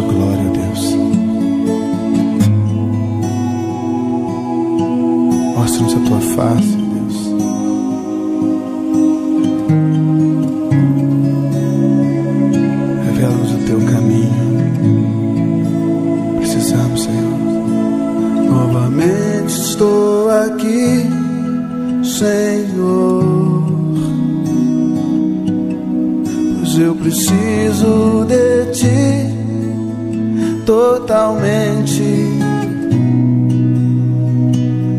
glória, Deus. Mostra-nos a tua face, Deus. Revela-nos o teu caminho. Precisamos, Senhor. Novamente estou aqui, Senhor. Pois eu preciso de ti totalmente.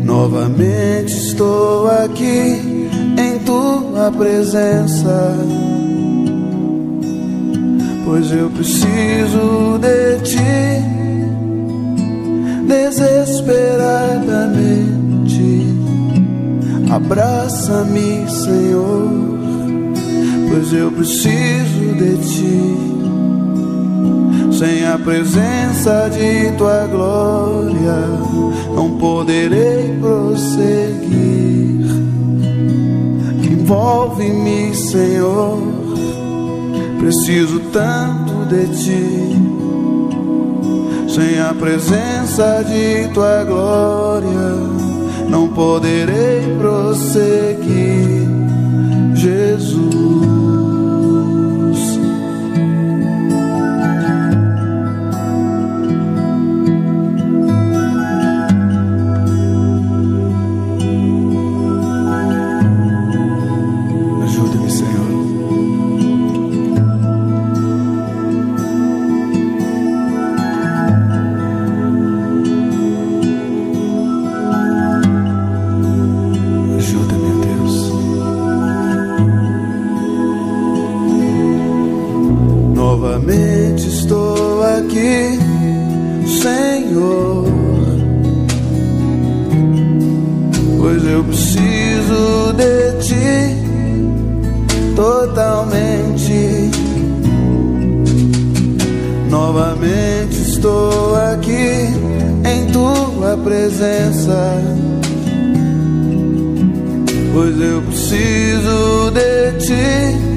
Novamente estou aqui em tua presença, pois eu preciso de ti desesperadamente. Abraça-me, Senhor, pois eu preciso de ti. Sem a presença de tua glória, não poderei prosseguir. Envolve-me, Senhor, preciso tanto de ti. Sem a presença de tua glória, não poderei prosseguir, Jesus. Novamente estou aqui, Senhor. Pois eu preciso de ti totalmente. Novamente estou aqui em tua presença pois eu preciso de ti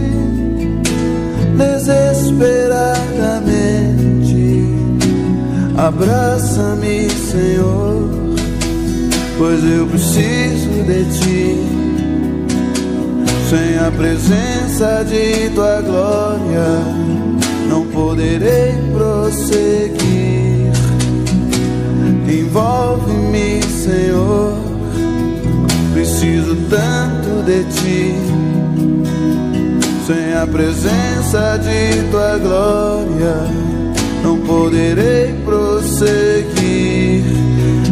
Abraça-me, Senhor, pois eu preciso de ti. Sem a presença de tua glória, não poderei prosseguir. Envolve-me, Senhor preciso tanto de ti. Sem a presença de tua glória, não poderei prosseguir,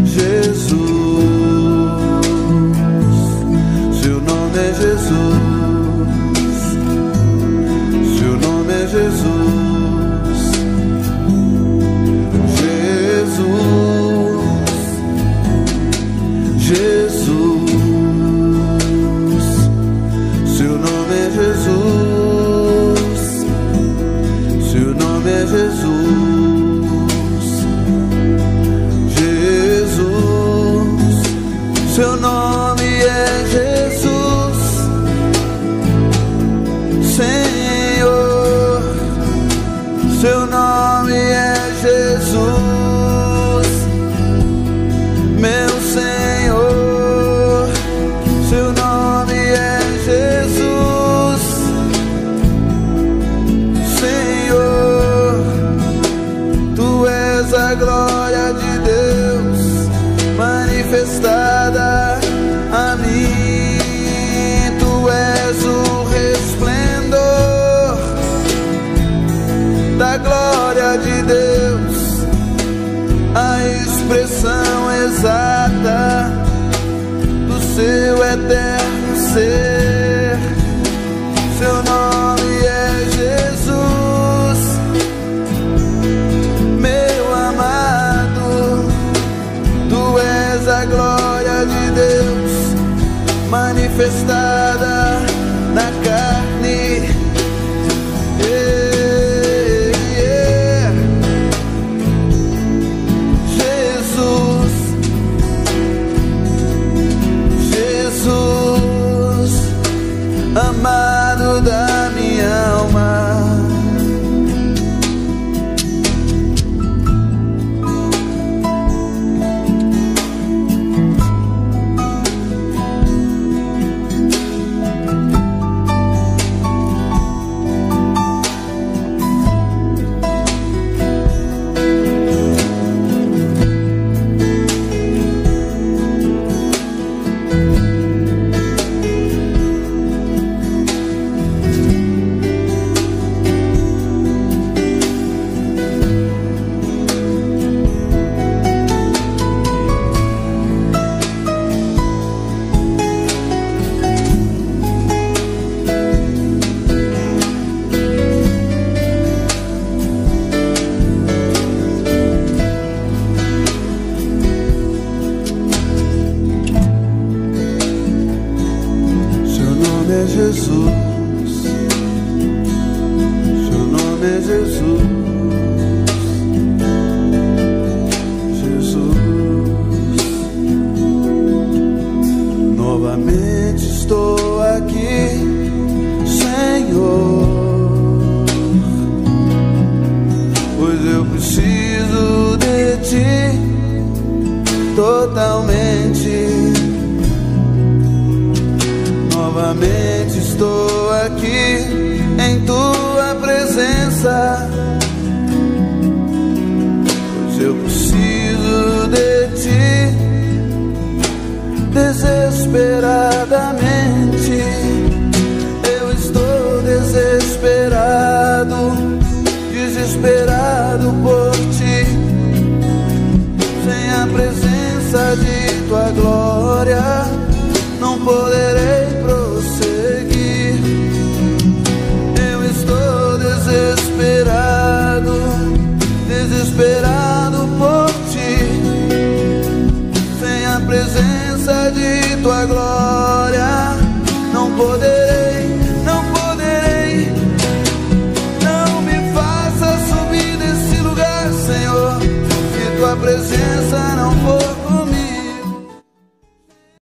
Jesus. Manifestada a mim. Tu és o resplendor da glória de Deus, a expressão exata do seu eterno ser. Seu nome manifestada Jesus.